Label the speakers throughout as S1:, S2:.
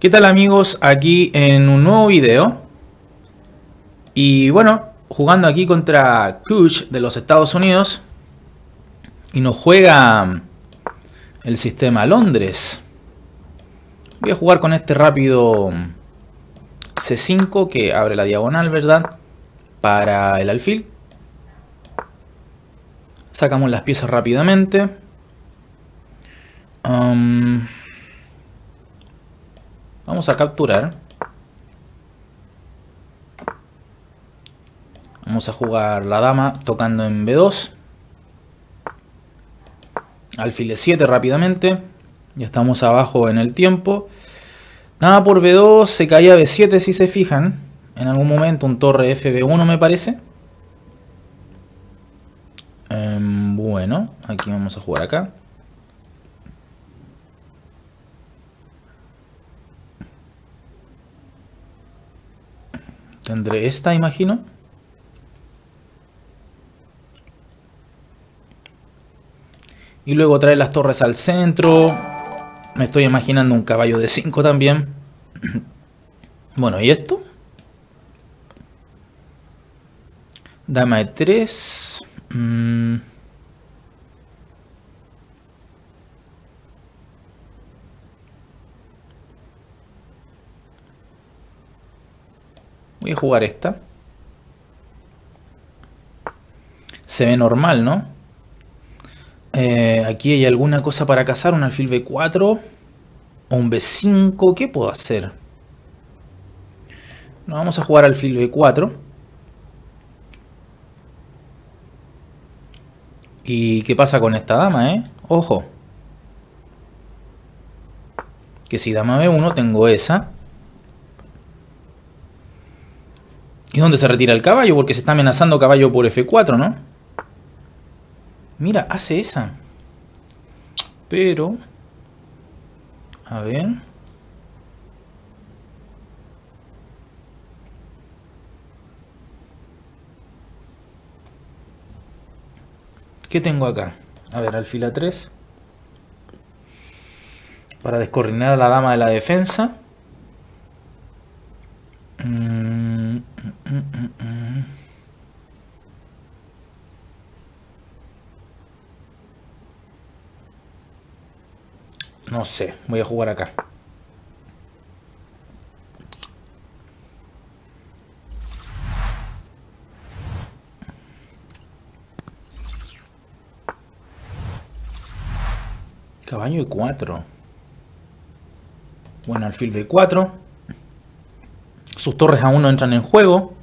S1: ¿Qué tal amigos? Aquí en un nuevo video. Y bueno, jugando aquí contra Kush de los Estados Unidos. Y nos juega el sistema Londres. Voy a jugar con este rápido C5 que abre la diagonal, ¿verdad? Para el alfil. Sacamos las piezas rápidamente. Um, Vamos a capturar. Vamos a jugar la dama tocando en B2. Alfil E7 rápidamente. Ya estamos abajo en el tiempo. Nada por B2, se caía B7 si se fijan. En algún momento un torre FB1 me parece. Em, bueno, aquí vamos a jugar acá. Tendré esta, imagino. Y luego traer las torres al centro. Me estoy imaginando un caballo de 5 también. Bueno, ¿y esto? Dama de 3. Voy a jugar esta. Se ve normal, ¿no? Eh, aquí hay alguna cosa para cazar. Un alfil B4. O un B5. ¿Qué puedo hacer? No, vamos a jugar alfil B4. ¿Y qué pasa con esta dama, eh? Ojo. Que si dama B1 tengo esa. ¿Y dónde se retira el caballo? Porque se está amenazando caballo por F4, ¿no? Mira, hace esa. Pero... A ver... ¿Qué tengo acá? A ver, alfil a 3. Para descoordinar a la dama de la defensa. No sé, voy a jugar acá. Caballo y 4. Bueno, alfil B4. Sus torres aún no entran en juego.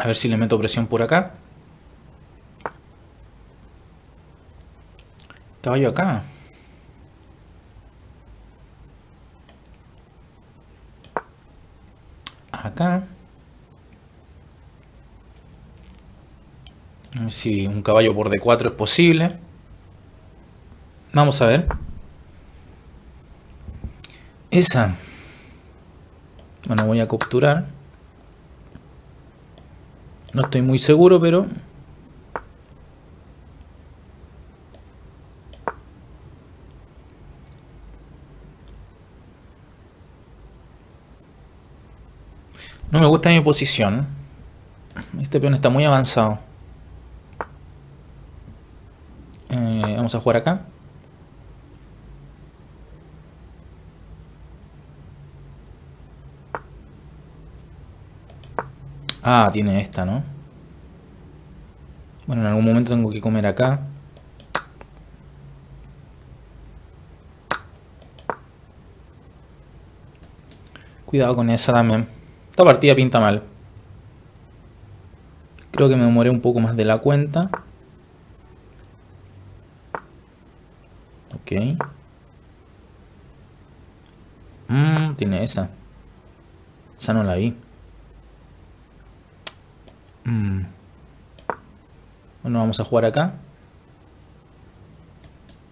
S1: A ver si le meto presión por acá. Caballo acá. Acá. A ver si un caballo por D4 es posible. Vamos a ver. Esa. Bueno, voy a capturar. No estoy muy seguro, pero... No me gusta mi posición. Este peón está muy avanzado. Eh, vamos a jugar acá. Ah, tiene esta, ¿no? Bueno, en algún momento tengo que comer acá. Cuidado con esa también. Esta partida pinta mal. Creo que me demoré un poco más de la cuenta. Ok. Mmm, tiene esa. Esa no la vi. Mm. Bueno, vamos a jugar acá.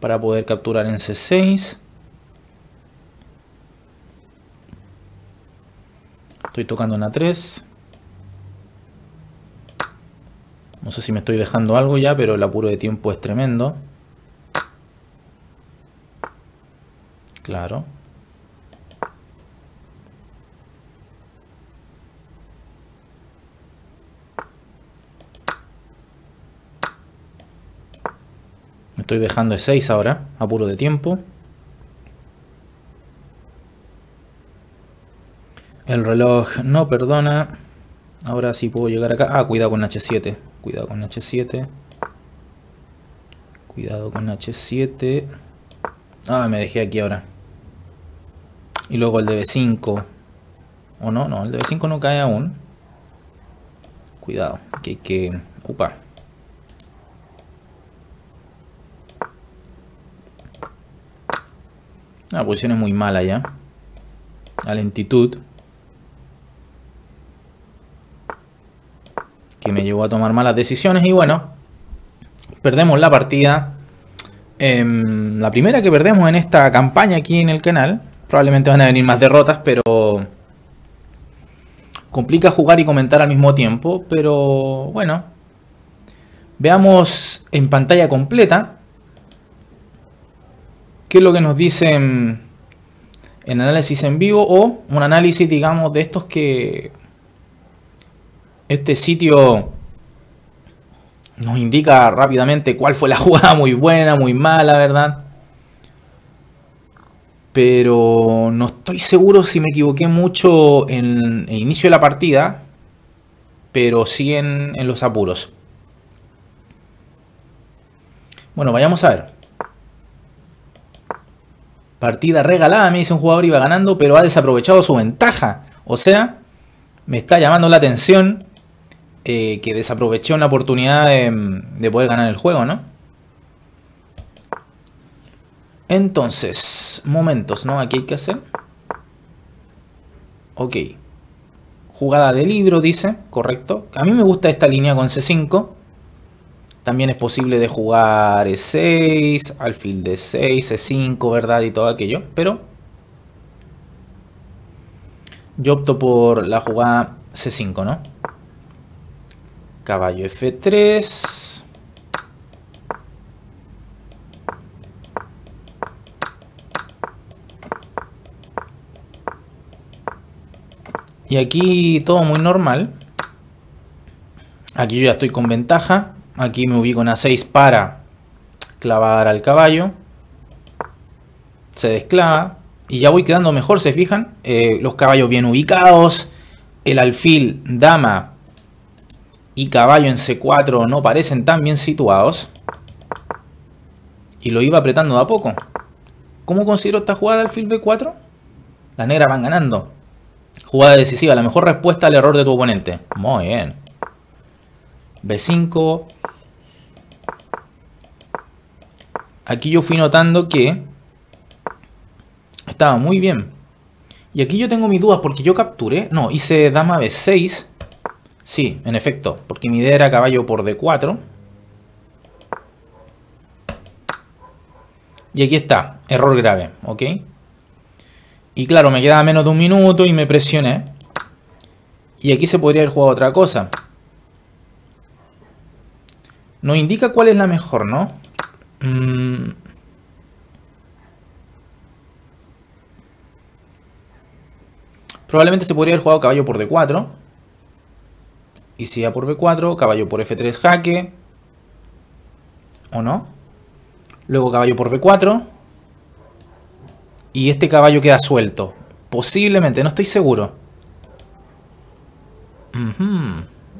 S1: Para poder capturar en C6. Estoy tocando en A3. No sé si me estoy dejando algo ya, pero el apuro de tiempo es tremendo. Claro. Estoy dejando de 6 ahora, apuro de tiempo. El reloj no perdona. Ahora sí puedo llegar acá. Ah, cuidado con H7. Cuidado con H7. Cuidado con H7. Ah, me dejé aquí ahora. Y luego el DB5. ¿O no? No, el DB5 no cae aún. Cuidado, que hay que... Upa. La posición es muy mala ya. La lentitud. Que me llevó a tomar malas decisiones y bueno. Perdemos la partida. Em, la primera que perdemos en esta campaña aquí en el canal. Probablemente van a venir más derrotas, pero... Complica jugar y comentar al mismo tiempo, pero bueno. Veamos en pantalla completa qué es lo que nos dicen en análisis en vivo o un análisis, digamos, de estos que este sitio nos indica rápidamente cuál fue la jugada muy buena, muy mala, ¿verdad? pero no estoy seguro si me equivoqué mucho en el inicio de la partida, pero sí en, los apuros. Bueno, vayamos a ver. Partida regalada, me dice un jugador iba ganando, pero ha desaprovechado su ventaja. O sea, me está llamando la atención eh, que desaproveché una oportunidad de poder ganar el juego, ¿no? Entonces, momentos, ¿no? Aquí hay que hacer. Ok. Jugada de libro, dice. Correcto. A mí me gusta esta línea con C5. También es posible de jugar E6, alfil de 6, E5, ¿verdad? Y todo aquello. Pero yo opto por la jugada C5, ¿no? Caballo F3. Y aquí todo muy normal. Aquí yo ya estoy con ventaja. Aquí me ubico en A6 para clavar al caballo. Se desclava. Y ya voy quedando mejor, ¿se fijan? Eh, los caballos bien ubicados. El alfil, dama y caballo en C4 no parecen tan bien situados. Y lo iba apretando de a poco. ¿Cómo considero esta jugada alfil B4? Las negras van ganando. Jugada decisiva, la mejor respuesta al error de tu oponente. Muy bien. B5. Aquí yo fui notando que estaba muy bien. Y aquí yo tengo mis dudas porque yo capturé. No, hice dama B6. Sí, en efecto, porque mi idea era caballo por D4. Y aquí está, error grave, ¿ok? Y claro, me quedaba menos de un minuto y me presioné. Y aquí se podría haber jugado otra cosa. Nos indica cuál es la mejor, ¿no? Mm. Probablemente se podría haber jugado caballo por D4. Y si ya por B4, caballo por F3 jaque. ¿O no? Luego caballo por B4 y este caballo queda suelto. Posiblemente, no estoy seguro.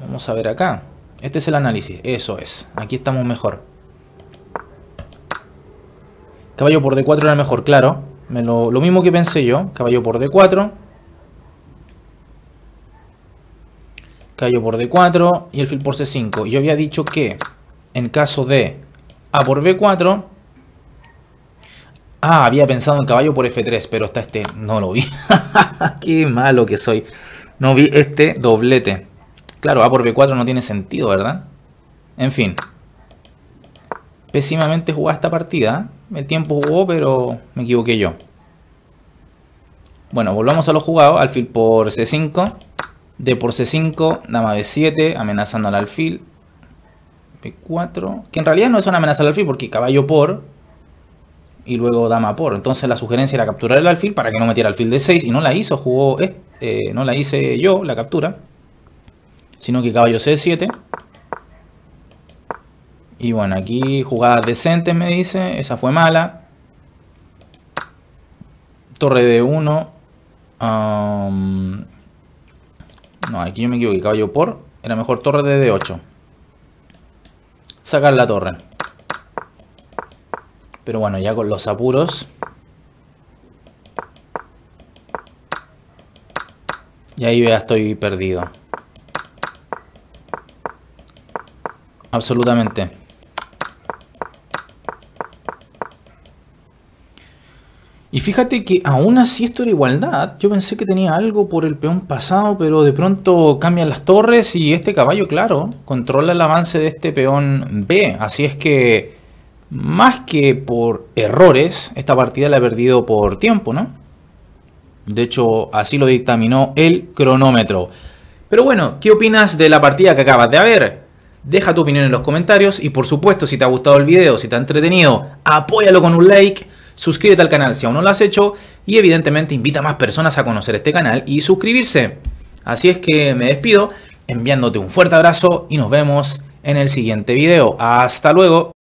S1: Vamos a ver acá. Este es el análisis, eso es. Aquí estamos mejor. Caballo por D4 era mejor, claro. lo, lo mismo que pensé yo. Caballo por D4. Caballo por D4 y el fil por C5. Yo había dicho que en caso de A por B4 Ah, había pensado en caballo por F3, pero está este. No lo vi. Qué malo que soy. No vi este doblete. Claro, A por B4 no tiene sentido, ¿verdad? En fin. Pésimamente jugada esta partida. El tiempo jugó, pero me equivoqué yo. Bueno, volvamos a lo jugado. Alfil por C5. D por C5. Dama B7. Amenazando al alfil. E4, que en realidad no es una amenaza al alfil porque caballo por y luego dama por. Entonces la sugerencia era capturar el alfil para que no metiera alfil de 6 y no la hizo, jugó, eh, no la hice yo, la captura, sino que caballo C7. Y bueno, aquí jugadas decentes me dice, esa fue mala. Torre de 1. no, aquí yo me equivoqué, caballo por. Era mejor torre de D8. Sacar la torre. Pero bueno, ya con los apuros. Y ahí ya estoy perdido. Absolutamente. Y fíjate que aún así esto era igualdad. Yo pensé que tenía algo por el peón pasado, pero de pronto cambian las torres y este caballo, claro, controla el avance de este peón B. Así es que, más que por errores, esta partida la he perdido por tiempo, ¿no? De hecho, así lo dictaminó el cronómetro. Pero bueno, ¿qué opinas de la partida que acabas de ver? Deja tu opinión en los comentarios y por supuesto si te ha gustado el video, si te ha entretenido, apóyalo con un like suscríbete al canal si aún no lo has hecho y evidentemente invita a más personas a conocer este canal y suscribirse. Así es que me despido enviándote un fuerte abrazo y nos vemos en el siguiente video. Hasta luego.